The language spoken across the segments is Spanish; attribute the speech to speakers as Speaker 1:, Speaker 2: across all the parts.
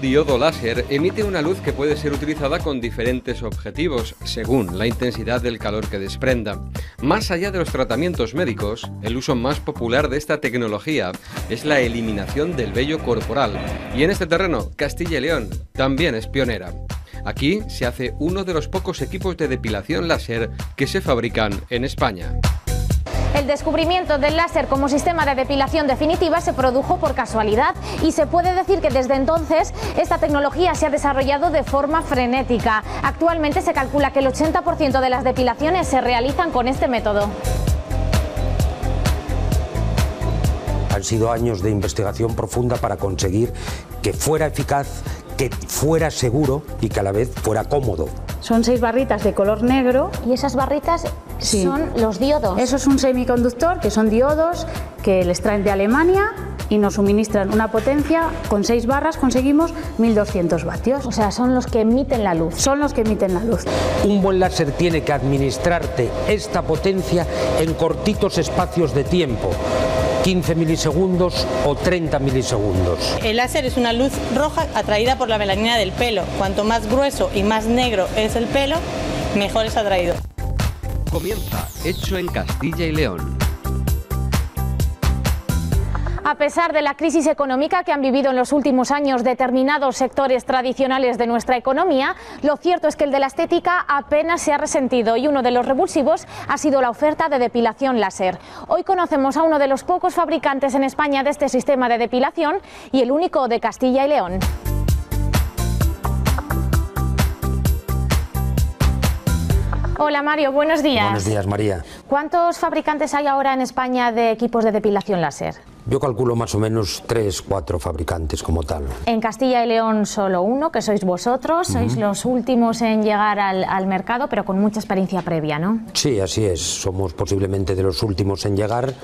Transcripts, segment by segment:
Speaker 1: diodo láser emite una luz que puede ser utilizada con diferentes objetivos, según la intensidad del calor que desprenda. Más allá de los tratamientos médicos, el uso más popular de esta tecnología es la eliminación del vello corporal. Y en este terreno, Castilla y León también es pionera. Aquí se hace uno de los pocos equipos de depilación láser que se fabrican en España.
Speaker 2: El descubrimiento del láser como sistema de depilación definitiva se produjo por casualidad y se puede decir que desde entonces esta tecnología se ha desarrollado de forma frenética. Actualmente se calcula que el 80% de las depilaciones se realizan con este método.
Speaker 3: Han sido años de investigación profunda para conseguir que fuera eficaz, que fuera seguro y que a la vez fuera cómodo.
Speaker 4: Son seis barritas de color negro.
Speaker 2: Y esas barritas son los diodos.
Speaker 4: Eso es un semiconductor, que son diodos que les traen de Alemania y nos suministran una potencia, con seis barras conseguimos 1200 vatios.
Speaker 2: O sea, son los que emiten la luz.
Speaker 4: Son los que emiten la luz.
Speaker 3: Un buen láser tiene que administrarte esta potencia en cortitos espacios de tiempo. 15 milisegundos o 30 milisegundos.
Speaker 5: El láser es una luz roja atraída por la melanina del pelo. Cuanto más grueso y más negro es el pelo, mejor es atraído.
Speaker 1: Comienza Hecho en Castilla y León.
Speaker 2: A pesar de la crisis económica que han vivido en los últimos años determinados sectores tradicionales de nuestra economía, lo cierto es que el de la estética apenas se ha resentido y uno de los revulsivos ha sido la oferta de depilación láser. Hoy conocemos a uno de los pocos fabricantes en España de este sistema de depilación y el único de Castilla y León. Hola Mario, buenos días.
Speaker 3: Buenos días, María.
Speaker 2: ¿Cuántos fabricantes hay ahora en España de equipos de depilación láser?
Speaker 3: Yo calculo más o menos tres, cuatro fabricantes como tal.
Speaker 2: En Castilla y León solo uno, que sois vosotros, sois los últimos en llegar al, al mercado, pero con mucha experiencia previa, ¿no?
Speaker 3: Sí, así es. Somos posiblemente de los últimos en llegar,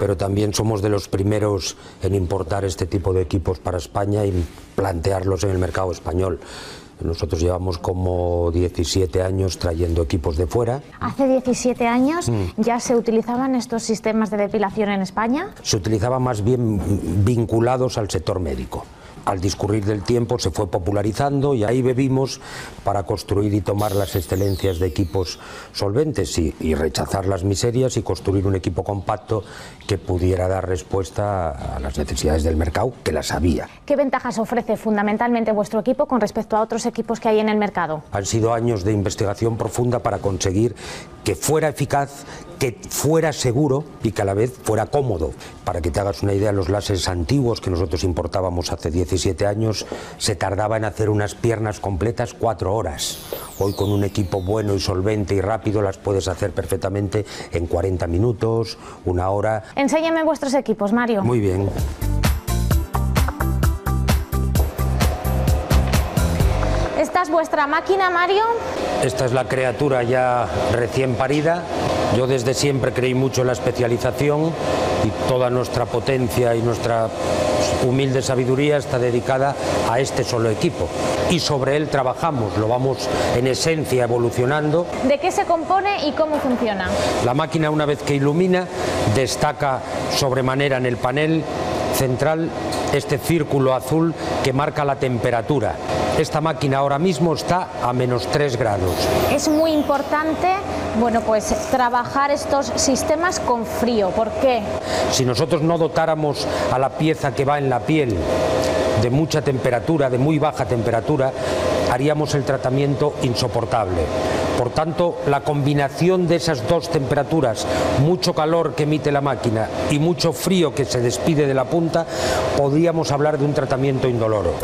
Speaker 3: pero también somos de los primeros en importar este tipo de equipos para España y plantearlos en el mercado español. Nosotros llevamos como 17 años trayendo equipos de fuera.
Speaker 2: Hace 17 años ya se utilizaban estos sistemas de depilación en España.
Speaker 3: Se utilizaban más bien vinculados al sector médico. Al discurrir del tiempo se fue popularizando y ahí bebimos para construir y tomar las excelencias de equipos solventes y, y rechazar las miserias y construir un equipo compacto que pudiera dar respuesta a las necesidades del mercado, que las había.
Speaker 2: ¿Qué ventajas ofrece fundamentalmente vuestro equipo con respecto a otros equipos que hay en el mercado?
Speaker 3: Han sido años de investigación profunda para conseguir que fuera eficaz, que fuera seguro y que a la vez fuera cómodo. Para que te hagas una idea, los láseres antiguos que nosotros importábamos hace 17 años se tardaba en hacer unas piernas completas cuatro horas. Hoy con un equipo bueno y solvente y rápido las puedes hacer perfectamente en 40 minutos, una hora.
Speaker 2: Enséñame vuestros equipos, Mario.
Speaker 3: Muy bien.
Speaker 2: ¿Esta es vuestra máquina, Mario?
Speaker 3: Esta es la criatura ya recién parida. Yo desde siempre creí mucho en la especialización y toda nuestra potencia y nuestra humilde sabiduría está dedicada a este solo equipo. Y sobre él trabajamos, lo vamos en esencia evolucionando.
Speaker 2: ¿De qué se compone y cómo funciona?
Speaker 3: La máquina una vez que ilumina destaca sobremanera en el panel central este círculo azul que marca la temperatura. Esta máquina ahora mismo está a menos 3 grados.
Speaker 2: Es muy importante, bueno, pues trabajar estos sistemas con frío. ¿Por qué?
Speaker 3: Si nosotros no dotáramos a la pieza que va en la piel de mucha temperatura, de muy baja temperatura, haríamos el tratamiento insoportable. Por tanto, la combinación de esas dos temperaturas, mucho calor que emite la máquina y mucho frío que se despide de la punta, podríamos hablar de un tratamiento indoloro.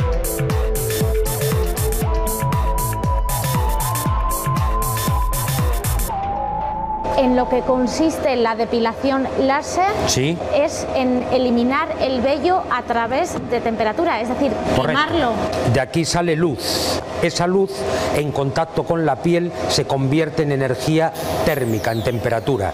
Speaker 2: En lo que consiste la depilación láser
Speaker 3: Sí.
Speaker 2: es en eliminar el vello a través de temperatura, es decir, quemarlo.
Speaker 3: De aquí sale luz. Esa luz en contacto con la piel se convierte en energía térmica, en temperatura.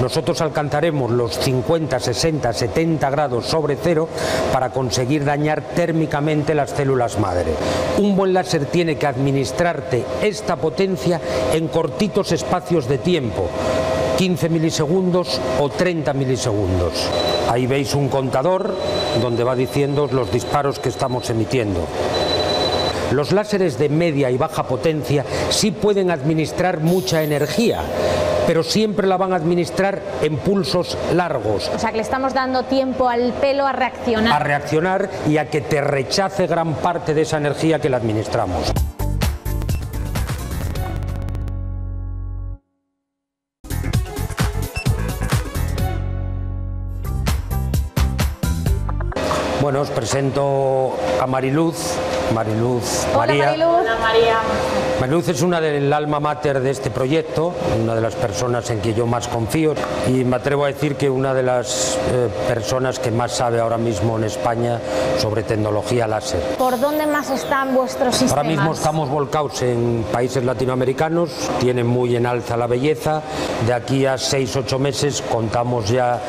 Speaker 3: Nosotros alcanzaremos los 50, 60, 70 grados sobre cero para conseguir dañar térmicamente las células madre. Un buen láser tiene que administrarte esta potencia en cortitos espacios de tiempo. 15 milisegundos o 30 milisegundos. Ahí veis un contador donde va diciendo los disparos que estamos emitiendo. Los láseres de media y baja potencia sí pueden administrar mucha energía, pero siempre la van a administrar en pulsos largos.
Speaker 2: O sea que le estamos dando tiempo al pelo a reaccionar.
Speaker 3: A reaccionar y a que te rechace gran parte de esa energía que le administramos. Bueno, os presento a Mariluz, Mariluz María.
Speaker 2: Mariluz.
Speaker 4: María.
Speaker 3: Mariluz es una del alma mater de este proyecto, una de las personas en que yo más confío y me atrevo a decir que una de las eh, personas que más sabe ahora mismo en España sobre tecnología láser.
Speaker 2: ¿Por dónde más están vuestros sistemas?
Speaker 3: Ahora mismo estamos volcados en países latinoamericanos, tienen muy en alza la belleza. De aquí a seis, ocho meses contamos ya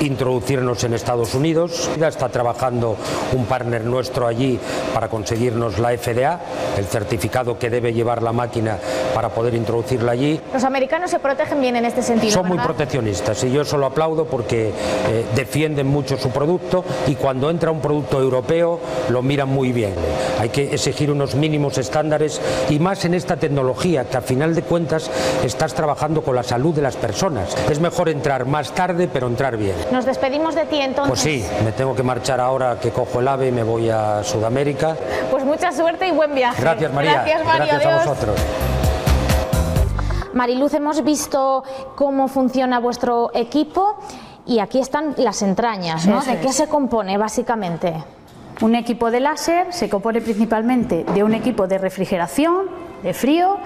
Speaker 3: introducirnos en Estados Unidos. Ya está trabajando un partner nuestro allí para conseguirnos la FDA, el certificado que debe llevar la máquina para poder introducirla allí.
Speaker 2: Los americanos se protegen bien en este sentido.
Speaker 3: Son muy proteccionistas y yo solo aplaudo porque eh, defienden mucho su producto y cuando entra un producto europeo lo miran muy bien. Hay que exigir unos mínimos estándares y más en esta tecnología que a final de cuentas estás trabajando con la salud de las personas. Es mejor entrar más tarde pero entrar bien.
Speaker 2: Nos despedimos de ti entonces.
Speaker 3: Pues sí, me tengo que marchar ahora que cojo el ave y me voy a Sudamérica.
Speaker 2: Pues mucha suerte y buen viaje.
Speaker 3: Gracias María.
Speaker 2: Gracias Mario.
Speaker 3: Gracias a
Speaker 2: adiós.
Speaker 3: vosotros.
Speaker 2: Mariluz, hemos visto cómo funciona vuestro equipo y aquí están las entrañas, ¿no?
Speaker 4: Eso
Speaker 2: ¿De qué
Speaker 4: es.
Speaker 2: se compone básicamente?
Speaker 4: Un equipo de láser se compone principalmente de un equipo de refrigeración, de frío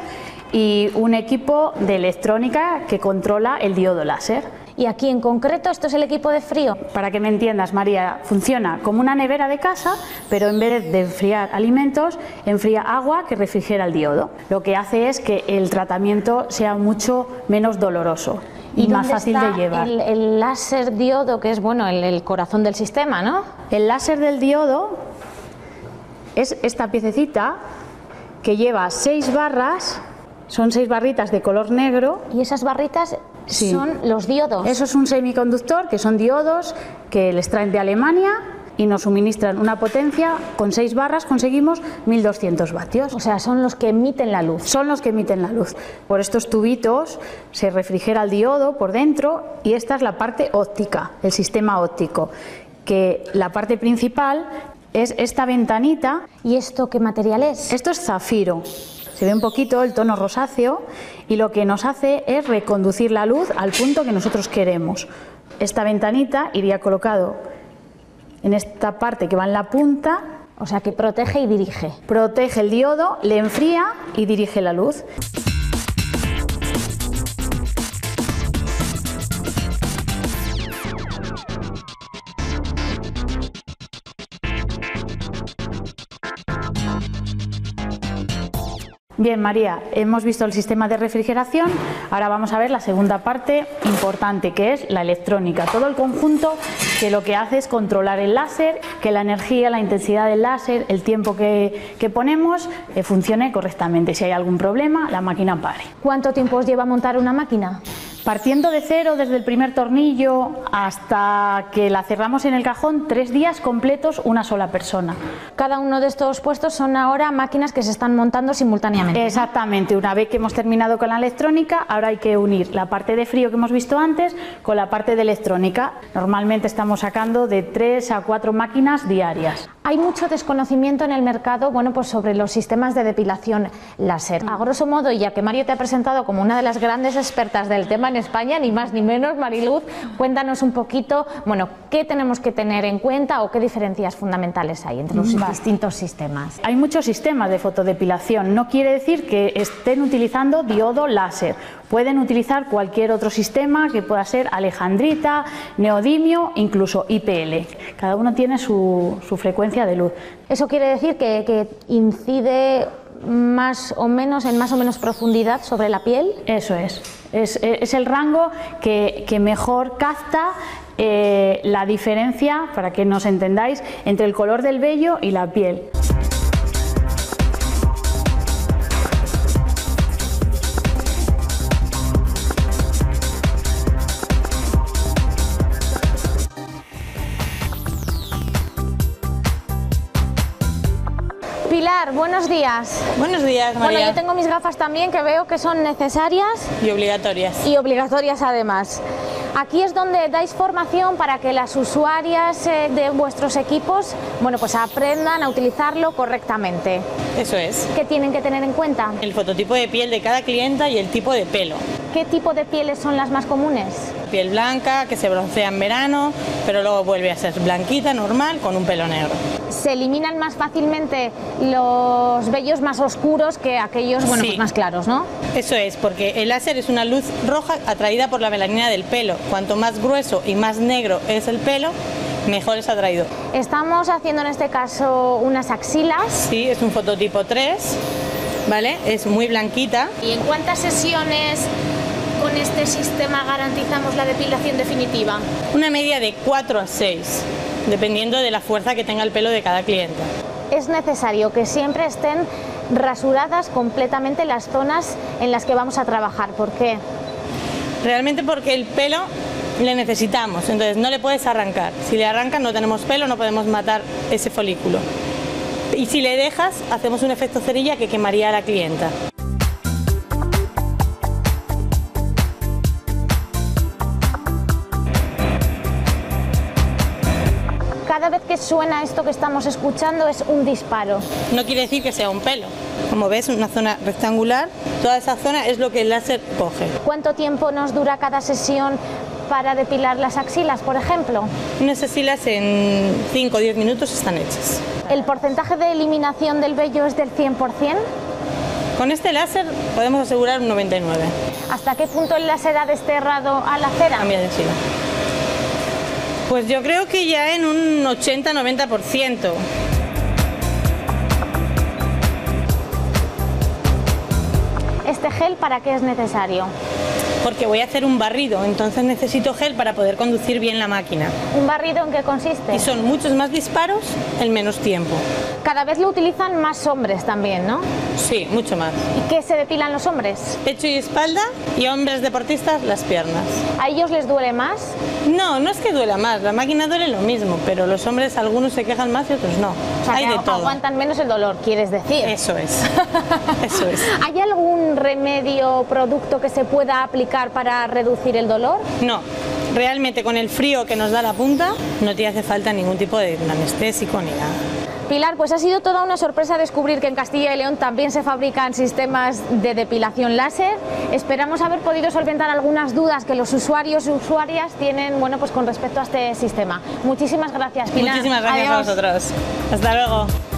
Speaker 4: y un equipo de electrónica que controla el diodo láser.
Speaker 2: Y aquí en concreto, esto es el equipo de frío.
Speaker 4: Para que me entiendas, María, funciona como una nevera de casa, pero en vez de enfriar alimentos, enfría agua que refrigera el diodo. Lo que hace es que el tratamiento sea mucho menos doloroso y, más fácil
Speaker 2: está
Speaker 4: de llevar.
Speaker 2: El, el láser diodo, que es bueno, el, el corazón del sistema, ¿no?
Speaker 4: El láser del diodo es esta piececita que lleva seis barras, son seis barritas de color negro.
Speaker 2: Y esas barritas
Speaker 4: Sí.
Speaker 2: son los diodos.
Speaker 4: Eso es un semiconductor que son diodos que les traen de Alemania y nos suministran una potencia. Con seis barras conseguimos 1200 vatios.
Speaker 2: O sea, son los que emiten la luz.
Speaker 4: Son los que emiten la luz. Por estos tubitos se refrigera el diodo por dentro y esta es la parte óptica, el sistema óptico, que la parte principal es esta ventanita.
Speaker 2: ¿Y esto qué material es?
Speaker 4: Esto es zafiro. Se ve un poquito el tono rosáceo y lo que nos hace es reconducir la luz al punto que nosotros queremos. Esta ventanita iría colocado en esta parte que va en la punta,
Speaker 2: O sea, que protege y dirige.
Speaker 4: protege el diodo, le enfría y dirige la luz. Bien, María, hemos visto el sistema de refrigeración, ahora vamos a ver la segunda parte importante, que es la electrónica. Todo el conjunto que lo que hace es controlar el láser, que la energía, la intensidad del láser, el tiempo que, que ponemos, eh, funcione correctamente. Si hay algún problema, la máquina pare.
Speaker 2: ¿Cuánto tiempo os lleva montar una máquina?
Speaker 4: Partiendo de cero, desde el primer tornillo hasta que la cerramos en el cajón, tres días completos una sola persona.
Speaker 2: Cada uno de estos puestos son ahora máquinas que se están montando simultáneamente.
Speaker 4: Exactamente, una vez que hemos terminado con la electrónica, ahora hay que unir la parte de frío que hemos visto antes con la parte de electrónica. Normalmente estamos sacando de tres a cuatro máquinas diarias.
Speaker 2: Hay mucho desconocimiento en el mercado bueno, pues sobre los sistemas de depilación láser. A grosso modo, ya que Mario te ha presentado como una de las grandes expertas del tema en España, ni más ni menos, Mariluz, cuéntanos un poquito, bueno, qué tenemos que tener en cuenta o qué diferencias fundamentales hay entre los
Speaker 4: Vale.
Speaker 2: distintos sistemas.
Speaker 4: Hay muchos sistemas de fotodepilación, no quiere decir que estén utilizando diodo láser. Pueden utilizar cualquier otro sistema que pueda ser alejandrita, neodimio, incluso IPL. Cada uno tiene su, su frecuencia de luz.
Speaker 2: Eso quiere decir que, que incide más o menos en más o menos profundidad sobre la piel.
Speaker 4: Eso es. Es, es el rango que, que mejor capta eh, la diferencia, para que nos entendáis, entre el color del vello y la piel.
Speaker 2: Buenos días.
Speaker 5: Buenos días, María.
Speaker 2: Bueno, yo tengo mis gafas también que veo que son necesarias
Speaker 5: Y obligatorias.
Speaker 2: y obligatorias además. Aquí es donde dais formación para que las usuarias eh, de vuestros equipos, bueno, pues aprendan a utilizarlo correctamente.
Speaker 5: Eso es.
Speaker 2: ¿Qué tienen que tener en cuenta?
Speaker 5: El fototipo de piel de cada clienta y el tipo de pelo.
Speaker 2: ¿Qué tipo de pieles son las más comunes?
Speaker 5: Piel blanca, que se broncea en verano, pero luego vuelve a ser blanquita, normal, con un pelo negro.
Speaker 2: Se eliminan más fácilmente los vellos más oscuros que aquellos, bueno,
Speaker 5: Sí.
Speaker 2: pues más claros, ¿no?
Speaker 5: Eso es, porque el láser es una luz roja atraída por la melanina del pelo. Cuanto más grueso y más negro es el pelo, mejor es atraído.
Speaker 2: Estamos haciendo en este caso unas axilas.
Speaker 5: Sí, es un fototipo 3, ¿vale? Es muy blanquita.
Speaker 2: ¿Y en cuántas sesiones con este sistema garantizamos la depilación definitiva?
Speaker 5: Una media de 4 a 6, dependiendo de la fuerza que tenga el pelo de cada cliente.
Speaker 2: Es necesario que siempre estén rasuradas completamente las zonas en las que vamos a trabajar. ¿Por qué?
Speaker 5: Realmente porque el pelo le necesitamos, entonces no le puedes arrancar. Si le arrancas no tenemos pelo, no podemos matar ese folículo. Y si le dejas, hacemos un efecto cerilla que quemaría a la clienta.
Speaker 2: Suena esto que estamos escuchando es un disparo.
Speaker 5: No quiere decir que sea un pelo. Como ves, una zona rectangular, toda esa zona es lo que el láser coge.
Speaker 2: ¿Cuánto tiempo nos dura cada sesión para depilar las axilas, por ejemplo?
Speaker 5: Unas axilas en 5 o 10 minutos están hechas.
Speaker 2: ¿El porcentaje de eliminación del vello es del 100%?
Speaker 5: Con este láser podemos asegurar un 99.
Speaker 2: ¿Hasta qué punto el láser ha desterrado a la cera?
Speaker 5: Cambia de sila. Pues yo creo que ya en un 80-90%.
Speaker 2: ¿Este gel para qué es necesario?
Speaker 5: Porque voy a hacer un barrido, entonces necesito gel para poder conducir bien la máquina.
Speaker 2: ¿Un barrido en qué consiste?
Speaker 5: Y son muchos más disparos en menos tiempo.
Speaker 2: Cada vez lo utilizan más hombres también, ¿no?
Speaker 5: Sí, mucho más.
Speaker 2: ¿Y qué se depilan los hombres?
Speaker 5: Pecho y espalda y hombres deportistas las piernas.
Speaker 2: ¿A ellos les duele más?
Speaker 5: No, no es que duela más, la máquina duele lo mismo, pero los hombres algunos se quejan más y otros no.
Speaker 2: O sea,
Speaker 5: Hay de todo.
Speaker 2: aguantan menos el dolor, quieres decir.
Speaker 5: Eso es. Eso es.
Speaker 2: ¿Hay algún remedio o producto que se pueda aplicar para reducir el dolor?
Speaker 5: No, realmente con el frío que nos da la punta no te hace falta ningún tipo de anestésico ni nada.
Speaker 2: Pilar, pues ha sido toda una sorpresa descubrir que en Castilla y León también se fabrican sistemas de depilación láser. Esperamos haber podido solventar algunas dudas que los usuarios y usuarias tienen bueno, pues con respecto a este sistema. Muchísimas gracias, Pilar.
Speaker 5: Muchísimas gracias a vosotros. Hasta luego.